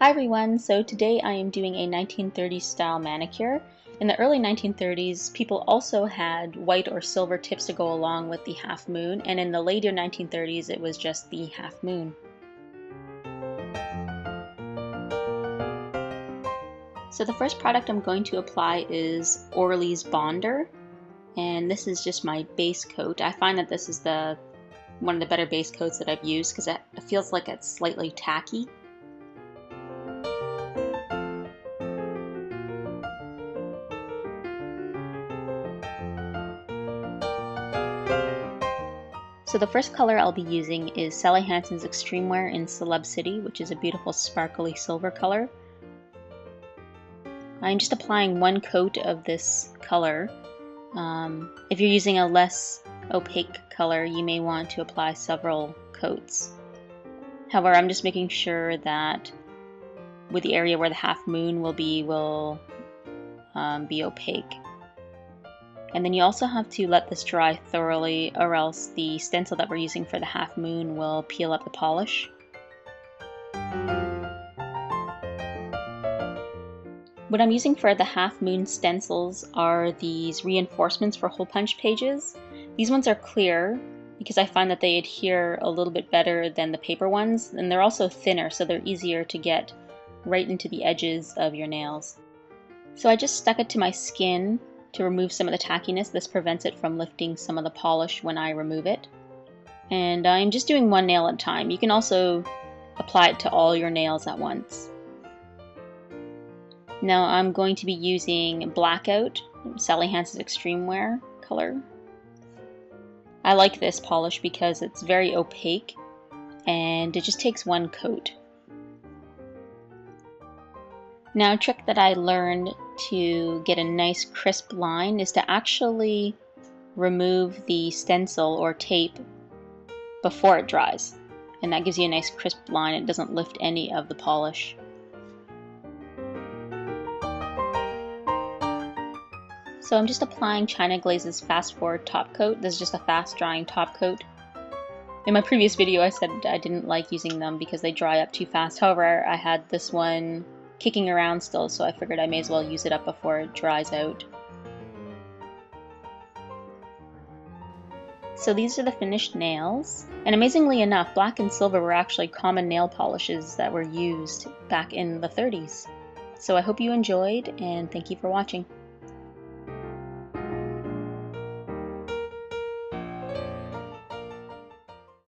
Hi everyone, so today I am doing a 1930s style manicure. In the early 1930s, people also had white or silver tips to go along with the half moon, and in the later 1930s it was just the half moon. So the first product I'm going to apply is Orly's Bonder, and this is just my base coat. I find that this is the one of the better base coats that I've used because it feels like it's slightly tacky. So the first color I'll be using is Sally Hansen's Xtreme Wear in Celeb City, which is a beautiful sparkly silver color. I'm just applying one coat of this color. Um, if you're using a less opaque color, you may want to apply several coats. However, I'm just making sure that with the area where the half moon will be will um, be opaque. And then you also have to let this dry thoroughly or else the stencil that we're using for the half moon will peel up the polish. What I'm using for the half moon stencils are these reinforcements for hole punch pages. These ones are clear because I find that they adhere a little bit better than the paper ones and they're also thinner so they're easier to get right into the edges of your nails. So I just stuck it to my skin to remove some of the tackiness. This prevents it from lifting some of the polish when I remove it. And I'm just doing one nail at a time. You can also apply it to all your nails at once. Now I'm going to be using Black Out, Sally Hansen's Xtreme Wear color. I like this polish because it's very opaque and it just takes one coat. Now a trick that I learned to get a nice crisp line is to actually remove the stencil or tape before it dries. And that gives you a nice crisp line. It doesn't lift any of the polish. So I'm just applying China Glaze's Fast Forward top coat. This is just a fast drying top coat. In my previous video I said I didn't like using them because they dry up too fast. However, I had this one kicking around still, so I figured I may as well use it up before it dries out. So these are the finished nails, and amazingly enough, black and silver were actually common nail polishes that were used back in the 30s. So I hope you enjoyed, and thank you for watching.